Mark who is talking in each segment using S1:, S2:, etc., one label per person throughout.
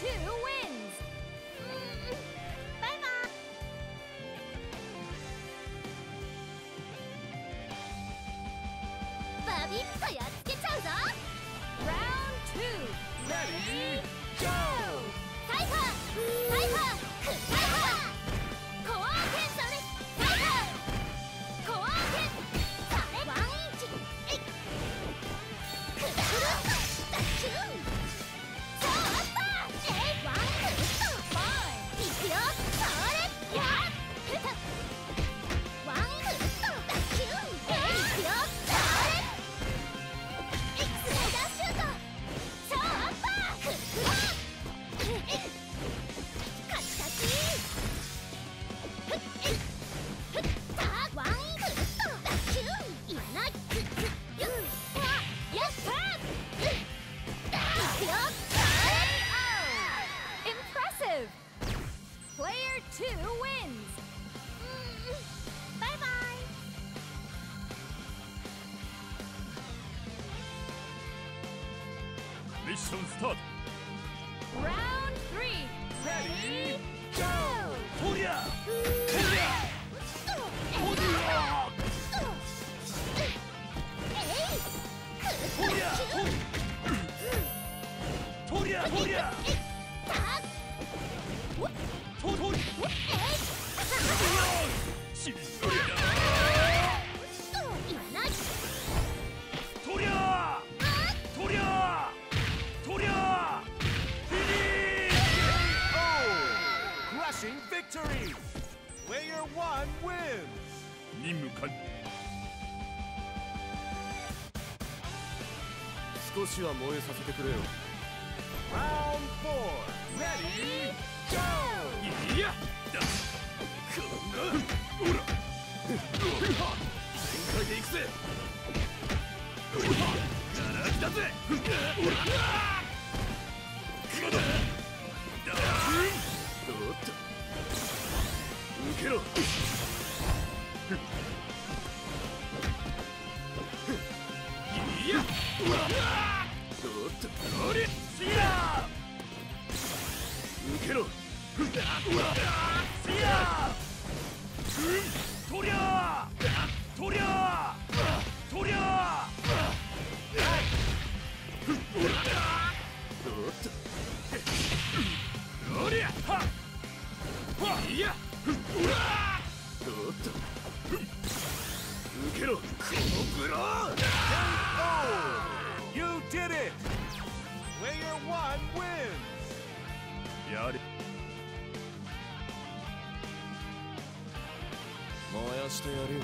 S1: two wins!
S2: Bye-bye! Bobby, Toyot, get out
S1: Round two!
S3: Ready, go!
S2: Taiha!
S3: Taiha! Taiha! 미션 스타트
S1: 라운드 3
S3: 레디 고! 호리야! 클리어! 호리야! 호리야! 호리야!
S4: 호리야! 1 wins!
S3: ュ任務完了
S4: 少しは燃えさせてくれよ。Round 4 Ready Go!
S3: いやだこんな。ほら全開でいくぜ。ガラ空きだぜ。ほらけろ。いやおっとおりシア受けろシアうんとりゃとりゃとりゃおっとおりゃはっいや 受けろこのブロー
S4: You did it! Player 1 wins!
S3: やれ
S4: 燃やしてやるよ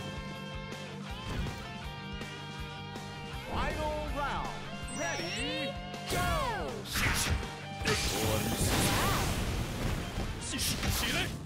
S4: Final round! Ready? Go!
S3: 終わりにしし死ね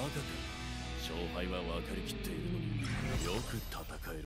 S4: 勝敗は分かりきっているのによく戦える。